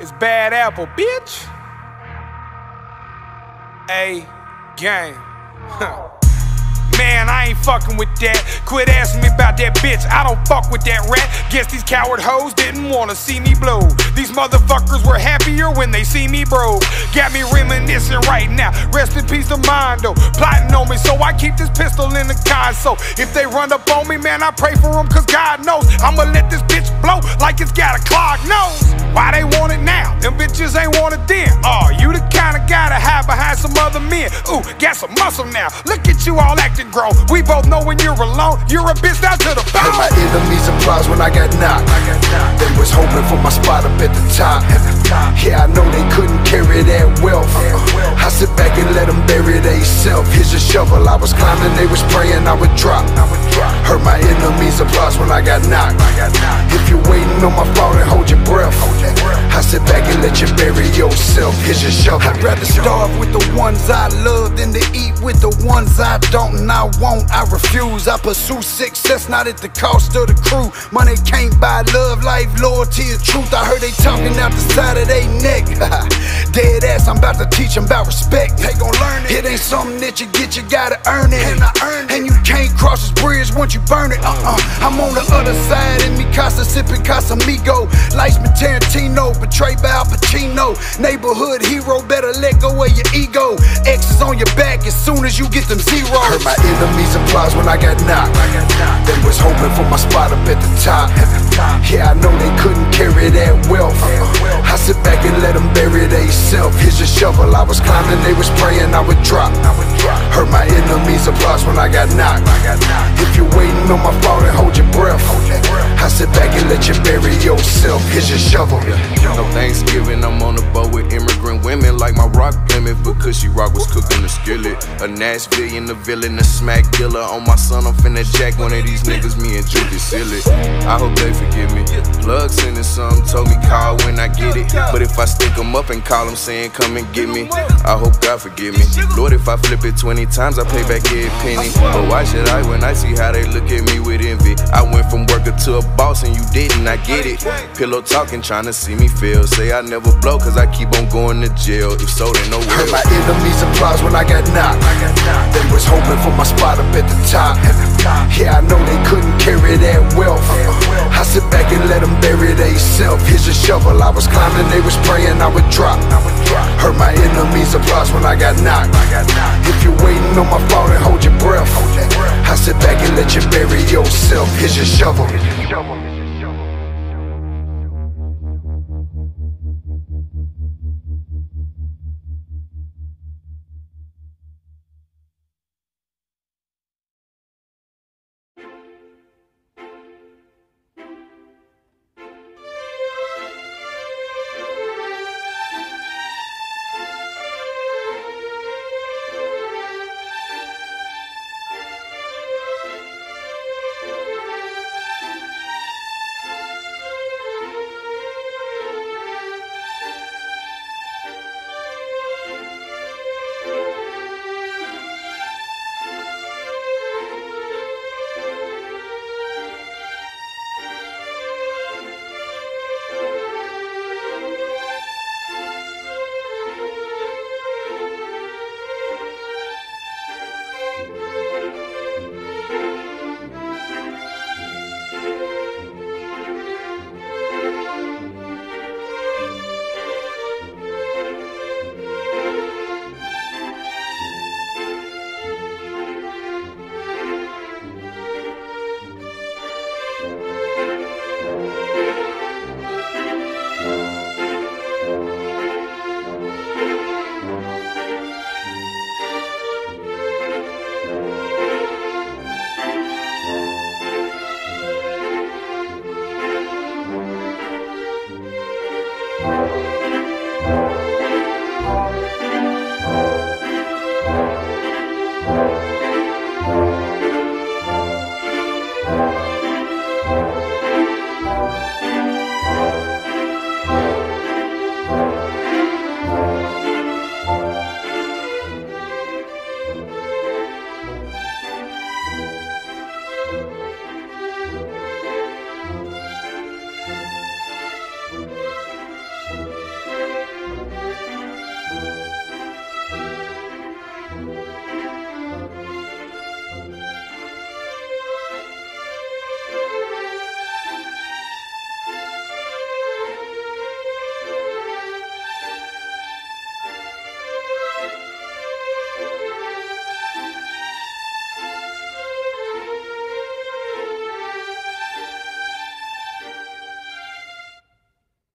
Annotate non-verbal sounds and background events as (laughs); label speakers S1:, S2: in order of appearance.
S1: It's bad apple, bitch. A gang. Man, I ain't fucking with that. Quit asking me about that bitch. I don't fuck with that rat. Guess these coward hoes didn't wanna see me blow. These motherfuckers were happier when they see me broke. Got me reminiscing right now. Rest in peace to Mondo. Plotting on me, so I keep this pistol in the console. If they run up on me, man, I pray for them, cause God knows I'ma let this blow like it's got a clogged nose. Why they want it now? Them bitches ain't want it then. Oh, you the kind of guy to hide behind some other men. Ooh, got some muscle now. Look at you all acting grown. We both know when you're alone, you're a bitch down to the bone.
S2: Heard my enemies applause when I got knocked. They was hoping for my spot up at the top. Yeah, I know they couldn't carry that wealth. Let them bury they self. Here's a shovel, I was climbing, they was praying I would drop. Heard my enemies applause when I got knocked. If you're waiting on my sit back and let you bury yourself. Here's your shovel. I'd rather starve with the ones I love than to eat with the ones I don't and I won't. I refuse. I pursue success, not at the cost of the crew. Money can't buy love, life, loyalty, and truth. I heard they talking out the side of their neck. (laughs) Dead ass, I'm about to teach them about respect. They gon' learn it. It ain't something that you get, you gotta earn it. And I earn it. And you can't cross this bridge once you burn it. Uh-uh. I'm on the other side, and me casa sipping Casamigo. Lightsman Tarantino, betrayed by Al Pacino. Neighborhood hero, better let go of your ego. X is on your back as soon as you get them zeros. Heard my enemies applause when I got knocked. They was hoping for my spot up at the top. Yeah, I know they couldn't carry that wealth. I sit back and let them bury they self. Here's a shovel, I was climbing, they was praying I would drop. Heard my enemies applause when I got knocked. If you're waiting on my fall, let you bury yourself. Here's your shovel.
S3: No Thanksgiving, I'm on the boat with immigrant women like my rock Plymouth because she rock was cooking the skillet. A Nashville, the villain, a smack dealer. On my son, I'm finna jack one of these niggas. Me and Judy silly. I hope they forgive me. Plug sending some, told me call when I get it. But if I stick 'em up and call 'em saying come and get me, I hope God forgive me. Lord, if I flip it 20 times, I pay back every penny. But why should I when I see how they look at me with envy? I went from worker to a boss and you didn't, I get it. Pillow talking, trying to see me fail. Say I never blow, cause I keep on going to jail. If so, then no
S2: Heard
S3: will.
S2: my enemies applause when I got knocked. They was hoping for my spot up at the top. Yeah, I know they couldn't carry that wealth. I sit back and let them bury they self. Here's a shovel, I was climbing, they was praying I would drop. Heard my enemies applause when I got knocked. If you're waiting on my fall, then hold your breath. I sit back and let you bury yourself. Here's your shovel.